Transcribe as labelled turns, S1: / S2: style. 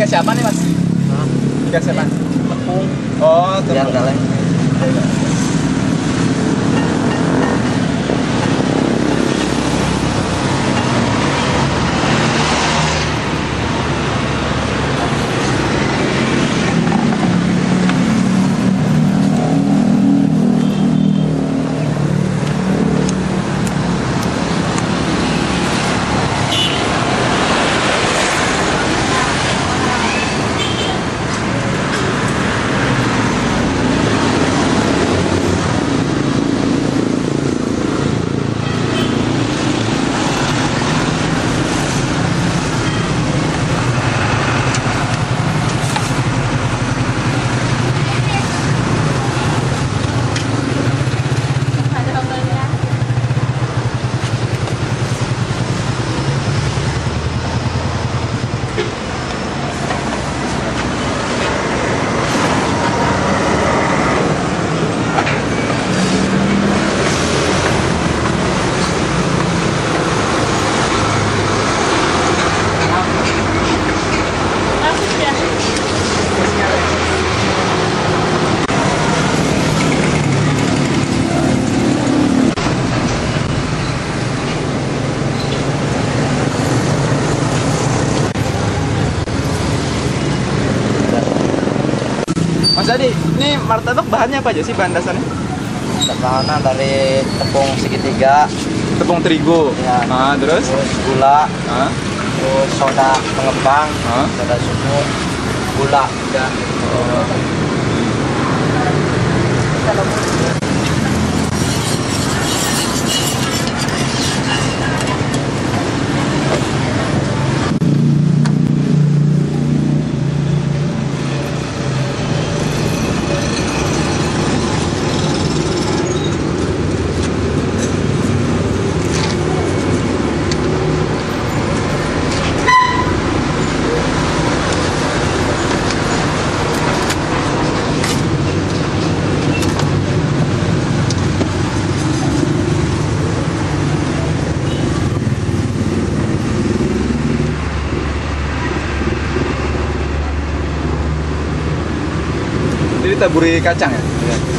S1: ikan siapa nih mas? Hah? Ikan siapa?
S2: Tepung.
S1: Oh, tepung.
S2: Ikan galeng.
S1: Mas Adi ini martabak bahannya apa aja sih bahan dasarnya?
S2: Bahannya dari tepung segitiga.
S1: Tepung terigu.
S2: Ya.
S1: ah terus?
S2: Terus gula.
S1: Ah.
S2: Terus soda pengembang.
S1: Hah?
S2: soda susu. Gula juga.
S1: Jadi taburi kacang ya
S2: Iya.